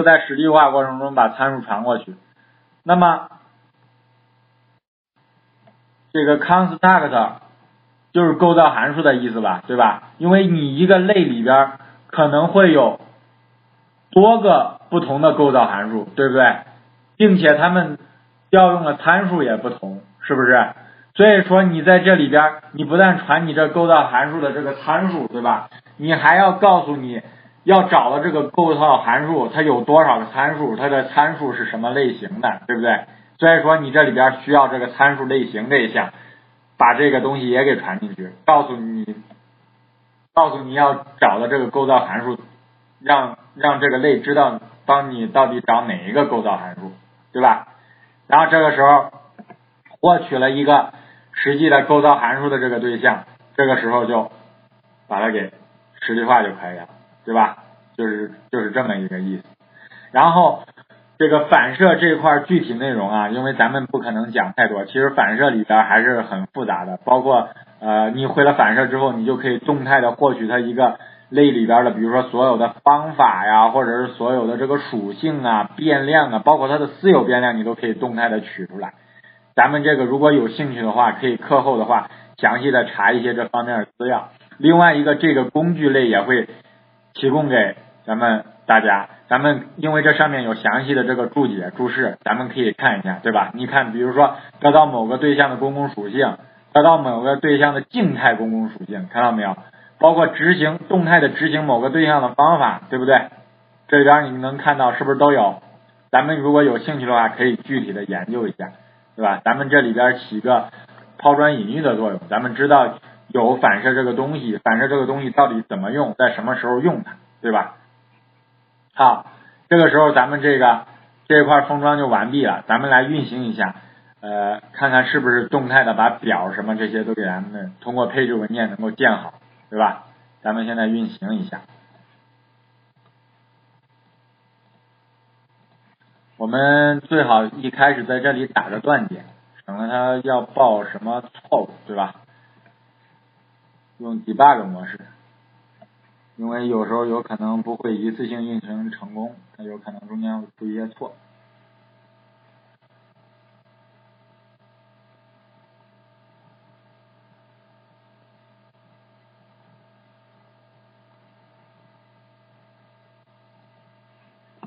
就在实际化过程中把参数传过去。那么这个 construct 就是构造函数的意思吧，对吧？因为你一个类里边可能会有多个不同的构造函数，对不对？并且它们调用的参数也不同，是不是？所以说你在这里边，你不但传你这构造函数的这个参数，对吧？你还要告诉你要找的这个构造函数它有多少个参数，它的参数是什么类型的，对不对？所以说你这里边需要这个参数类型这一项，把这个东西也给传进去，告诉你，告诉你要找的这个构造函数，让让这个类知道帮你到底找哪一个构造函数，对吧？然后这个时候获取了一个实际的构造函数的这个对象，这个时候就把它给实际化就可以了，对吧？就是就是这么一个意思，然后。这个反射这块具体内容啊，因为咱们不可能讲太多。其实反射里边还是很复杂的，包括呃，你会了反射之后，你就可以动态的获取它一个类里边的，比如说所有的方法呀，或者是所有的这个属性啊、变量啊，包括它的私有变量，你都可以动态的取出来。咱们这个如果有兴趣的话，可以课后的话详细的查一些这方面的资料。另外一个，这个工具类也会提供给咱们。大家，咱们因为这上面有详细的这个注解注释，咱们可以看一下，对吧？你看，比如说得到某个对象的公共属性，得到某个对象的静态公共属性，看到没有？包括执行动态的执行某个对象的方法，对不对？这里边你能看到是不是都有？咱们如果有兴趣的话，可以具体的研究一下，对吧？咱们这里边起个抛砖引玉的作用，咱们知道有反射这个东西，反射这个东西到底怎么用，在什么时候用它，对吧？好，这个时候咱们这个这块封装就完毕了，咱们来运行一下，呃，看看是不是动态的把表什么这些都给咱们通过配置文件能够建好，对吧？咱们现在运行一下，我们最好一开始在这里打个断点，省得它要报什么错误，对吧？用 debug 模式。因为有时候有可能不会一次性运行成功，它有可能中间会出一些错。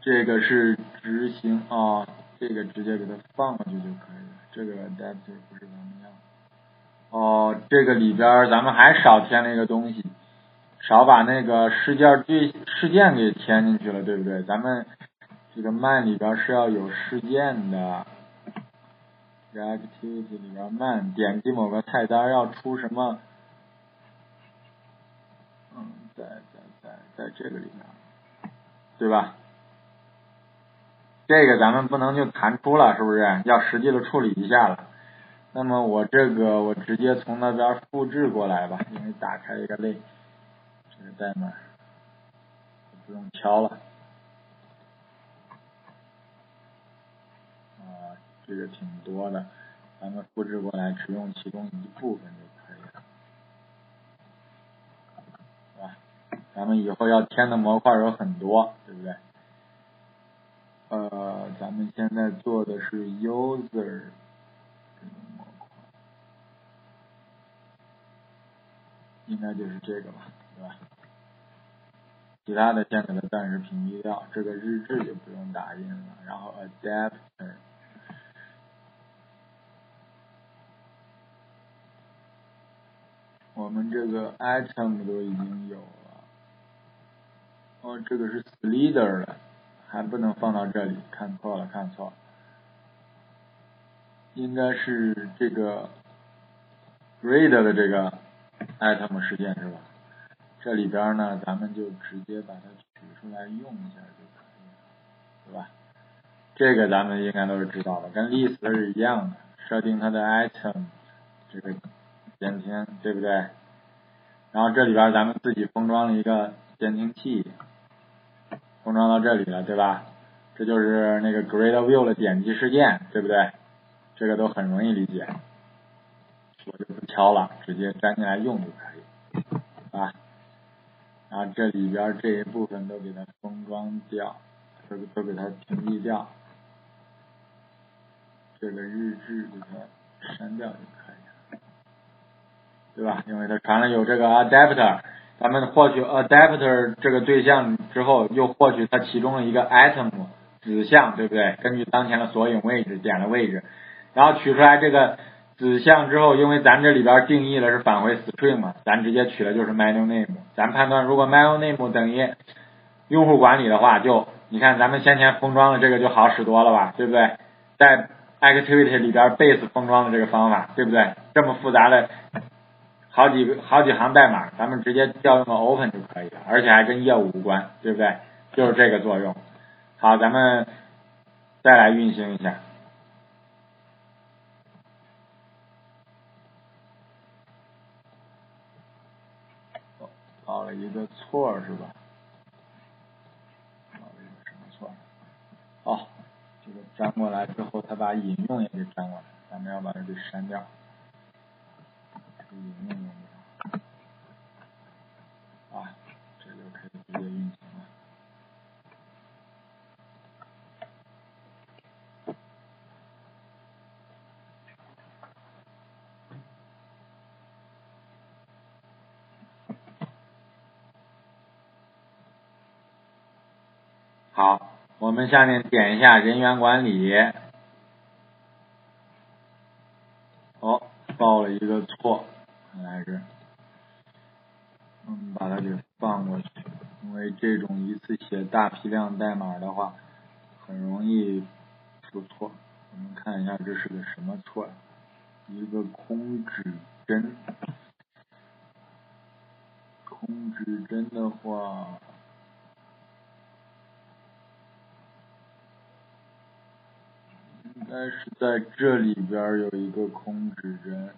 这个是执行啊，这个直接给它放过去就可以了。这个 adapter 不是咱们要。哦，这个里边咱们还少添了一个东西。少把那个事件对事件给添进去了，对不对？咱们这个 man 里边是要有事件的，reactivity 里边 man 点击某个菜单要出什么？嗯，在在在在这个里面，对吧？这个咱们不能就弹出了，是不是？要实际的处理一下了。那么我这个我直接从那边复制过来吧，因为打开一个类。这个代码不用敲了，啊，这个挺多的，咱们复制过来，只用其中一部分就可以了，是吧？咱们以后要添的模块有很多，对不对？呃，咱们现在做的是 user 这个模块，应该就是这个吧，对吧？其他的先给它暂时屏蔽掉，这个日志就不用打印了。然后 adapter，我们这个 item 都已经有了。哦，这个是 slider 的，还不能放到这里，看错了，看错了。应该是这个 read 的这个 item 事件是吧？这里边呢，咱们就直接把它取出来用一下就可以了，对吧？这个咱们应该都是知道的，跟 list 是一样的，设定它的 item 这个监听，对不对？然后这里边咱们自己封装了一个监听器，封装到这里了，对吧？这就是那个 grid view 的点击事件，对不对？这个都很容易理解，我就不敲了，直接粘进来用就可以，啊。然后这里边这一部分都给它封装掉，这个都给它屏蔽掉，这个日志给它删掉就可以了，对吧？因为它传了有这个 adapter，咱们获取 adapter 这个对象之后，又获取它其中的一个 item 子项，对不对？根据当前的索引位置点的位置，然后取出来这个。子项之后，因为咱这里边定义了是返回 string 嘛，咱直接取的就是 manual name。咱判断如果 manual name 等于用户管理的话，就你看咱们先前封装的这个就好使多了吧，对不对？在 activity 里边 base 封装的这个方法，对不对？这么复杂的好几个好几行代码，咱们直接调用个 open 就可以了，而且还跟业务无关，对不对？就是这个作用。好，咱们再来运行一下。报了一个错是吧？报了一个什么错？哦，这个粘过来之后，他把引用也给粘过来，咱们要把它给删掉。这个引用用不上。啊，这就可以直接运行了。好，我们下面点一下人员管理。哦，报了一个错，看来是，嗯，把它给放过去，因为这种一次写大批量代码的话，很容易出错。我们看一下这是个什么错，一个空指针，空指针的话。应该是在这里边有一个空指针，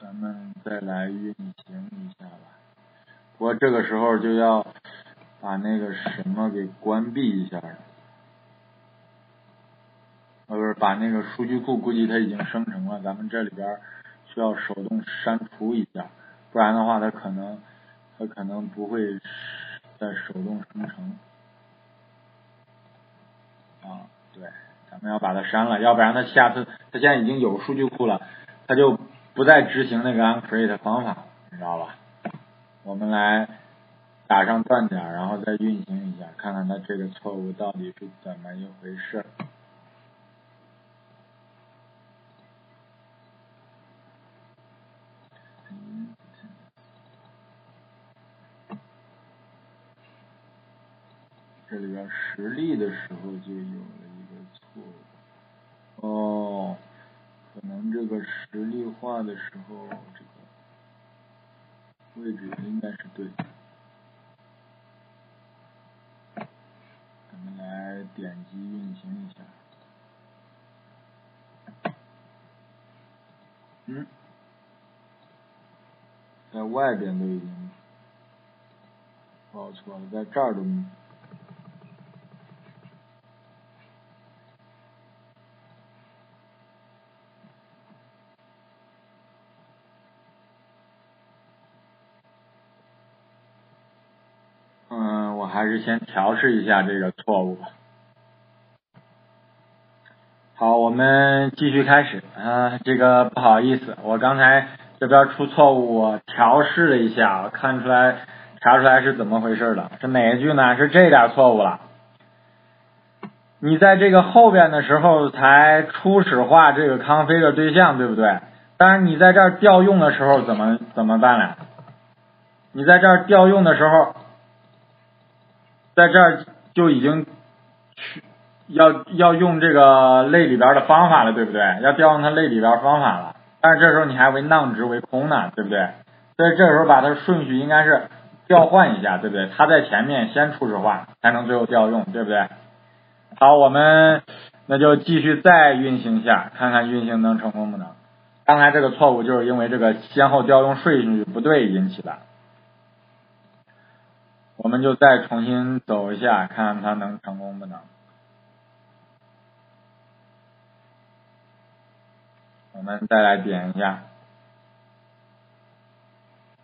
咱们再来运行一下吧。不过这个时候就要把那个什么给关闭一下了，呃，不是把那个数据库，估计它已经生成了，咱们这里边需要手动删除一下，不然的话它可能它可能不会再手动生成。啊，对，咱们要把它删了，要不然它下次它现在已经有数据库了，它就不再执行那个 uncreate 方法，你知道吧？我们来打上断点，然后再运行一下，看看它这个错误到底是怎么一回事。这里边实例的时候就有了一个错误，哦，可能这个实的时候这个位置应该是对的。咱们来点击运行一下，嗯，在外边都已经报错了，在这儿都。还是先调试一下这个错误吧。好，我们继续开始。啊，这个不好意思，我刚才这边出错误，调试了一下，看出来查出来是怎么回事了。是哪一句呢？是这点错误了。你在这个后边的时候才初始化这个康菲的对象，对不对？但是你在这儿调用的时候怎么怎么办呢？你在这儿调用的时候。在这儿就已经去要要用这个类里边的方法了，对不对？要调用它类里边方法了，但是这时候你还为 non 值为空呢，对不对？所以这时候把它顺序应该是调换一下，对不对？它在前面先初始化，才能最后调用，对不对？好，我们那就继续再运行一下，看看运行能成功不能。刚才这个错误就是因为这个先后调用顺序不对引起的。我们就再重新走一下，看看它能成功不能。我们再来点一下，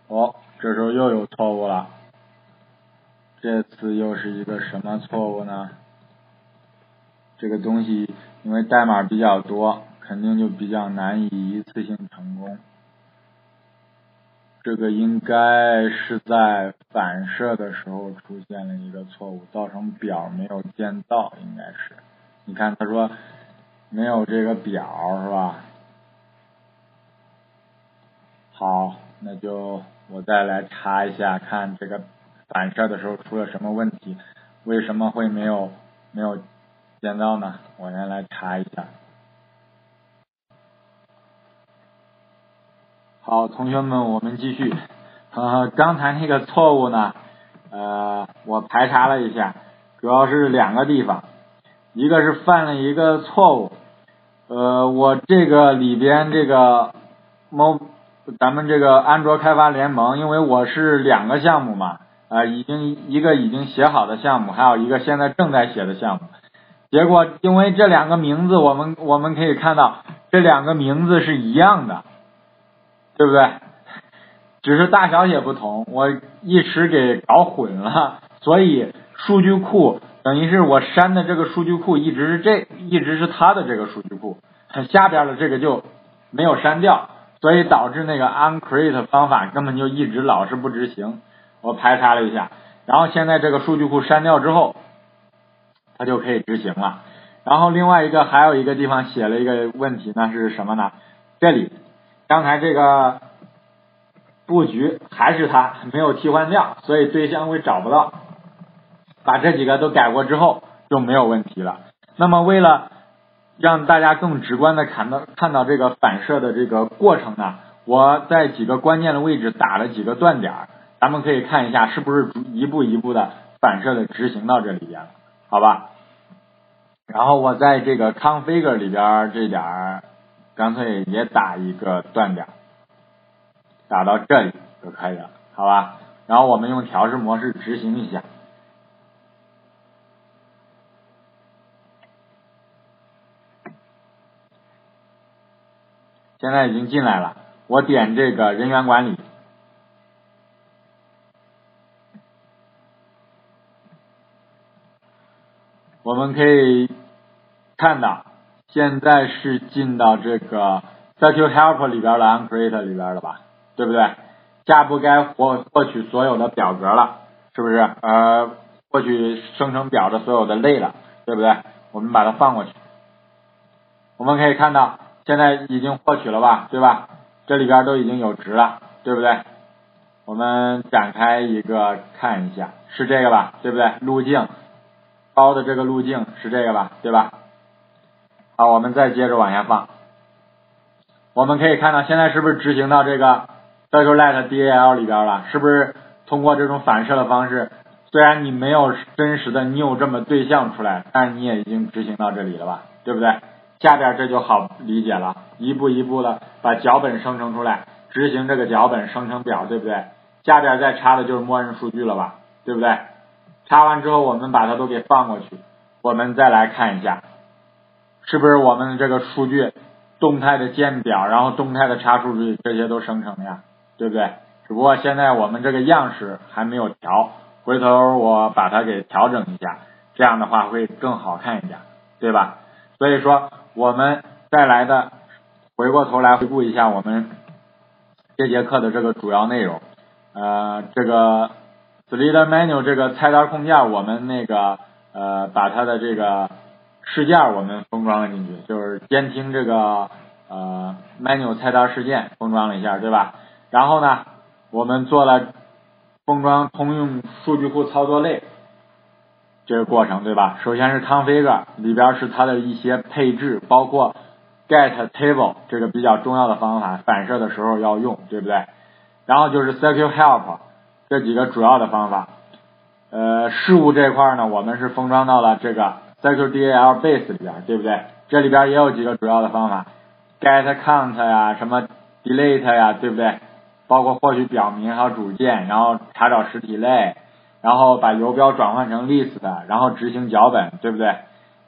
哦，这时候又有错误了。这次又是一个什么错误呢？这个东西因为代码比较多，肯定就比较难以一次性成功。这个应该是在反射的时候出现了一个错误，造成表没有建到，应该是。你看，他说没有这个表是吧？好，那就我再来查一下，看这个反射的时候出了什么问题，为什么会没有没有建到呢？我先来查一下。好，同学们，我们继续。呃，刚才那个错误呢，呃，我排查了一下，主要是两个地方，一个是犯了一个错误，呃，我这个里边这个猫，咱们这个安卓开发联盟，因为我是两个项目嘛，啊，已经一个已经写好的项目，还有一个现在正在写的项目，结果因为这两个名字，我们我们可以看到这两个名字是一样的。对不对？只是大小写不同，我一时给搞混了，所以数据库等于是我删的这个数据库一直是这，一直是它的这个数据库，下边的这个就没有删掉，所以导致那个 uncreate 方法根本就一直老是不执行。我排查了一下，然后现在这个数据库删掉之后，它就可以执行了。然后另外一个还有一个地方写了一个问题，那是什么呢？这里。刚才这个布局还是它没有替换掉，所以对象会找不到。把这几个都改过之后就没有问题了。那么为了让大家更直观的看到看到这个反射的这个过程呢，我在几个关键的位置打了几个断点，咱们可以看一下是不是一步一步的反射的执行到这里边了，好吧？然后我在这个 config 里边这点。干脆也打一个断点，打到这里就可以了，好吧？然后我们用调试模式执行一下，现在已经进来了。我点这个人员管理，我们可以看到。现在是进到这个 Circuit Helper 里边的 Uncreate 里边了吧，对不对？下一步该获获取所有的表格了，是不是？呃，获取生成表的所有的类了，对不对？我们把它放过去，我们可以看到现在已经获取了吧，对吧？这里边都已经有值了，对不对？我们展开一个看一下，是这个吧，对不对？路径包的这个路径是这个吧，对吧？好，我们再接着往下放，我们可以看到现在是不是执行到这个 Circulate DAL 里边了？是不是通过这种反射的方式？虽然你没有真实的 new 这么对象出来，但是你也已经执行到这里了吧？对不对？下边这就好理解了，一步一步的把脚本生成出来，执行这个脚本生成表，对不对？下边再插的就是默认数据了吧？对不对？插完之后，我们把它都给放过去，我们再来看一下。是不是我们这个数据动态的建表，然后动态的查数据，这些都生成了呀，对不对？只不过现在我们这个样式还没有调，回头我把它给调整一下，这样的话会更好看一点，对吧？所以说我们再来的回过头来回顾一下我们这节课的这个主要内容，呃，这个 s l e e d e r Menu 这个菜单控件，我们那个呃把它的这个。事件我们封装了进去，就是监听这个呃 menu 菜单事件封装了一下，对吧？然后呢，我们做了封装通用数据库操作类这个过程，对吧？首先是 config 里边是它的一些配置，包括 get table 这个比较重要的方法，反射的时候要用，对不对？然后就是 secure help 这几个主要的方法，呃，事务这块呢，我们是封装到了这个。CircuitDAL Base 里边，对不对？这里边也有几个主要的方法，Get Count 呀，什么 Delete 呀，对不对？包括获取表名还有组件，然后查找实体类，然后把游标转换成 List，然后执行脚本，对不对？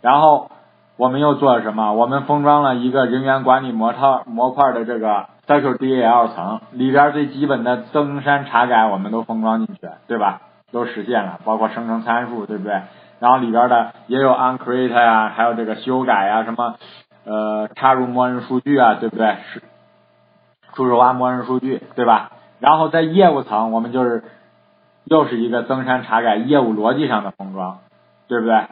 然后我们又做了什么？我们封装了一个人员管理模套模块的这个 CircuitDAL 层，里边最基本的登删查改我们都封装进去，对吧？都实现了，包括生成参数，对不对？然后里边的也有 uncreate 呀，还有这个修改呀，什么呃插入默认数据啊，对不对？是初始化默认数据，对吧？然后在业务层，我们就是又是一个增删查改业务逻辑上的封装，对不对？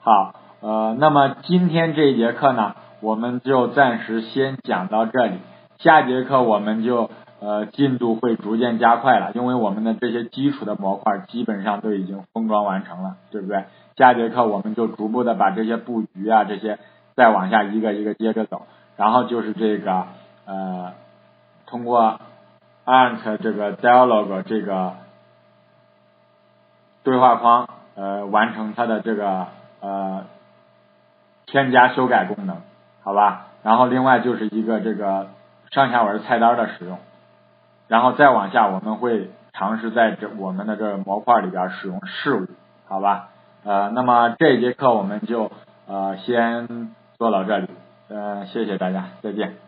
好，呃，那么今天这一节课呢，我们就暂时先讲到这里，下节课我们就呃进度会逐渐加快了，因为我们的这些基础的模块基本上都已经封装完成了，对不对？下节课我们就逐步的把这些布局啊这些再往下一个一个接着走，然后就是这个呃通过。ant 这个 dialog 这个对话框呃完成它的这个呃添加修改功能，好吧？然后另外就是一个这个上下文菜单的使用，然后再往下我们会尝试在这我们的这个模块里边使用事物，好吧？呃，那么这节课我们就呃先做到这里，呃，谢谢大家，再见。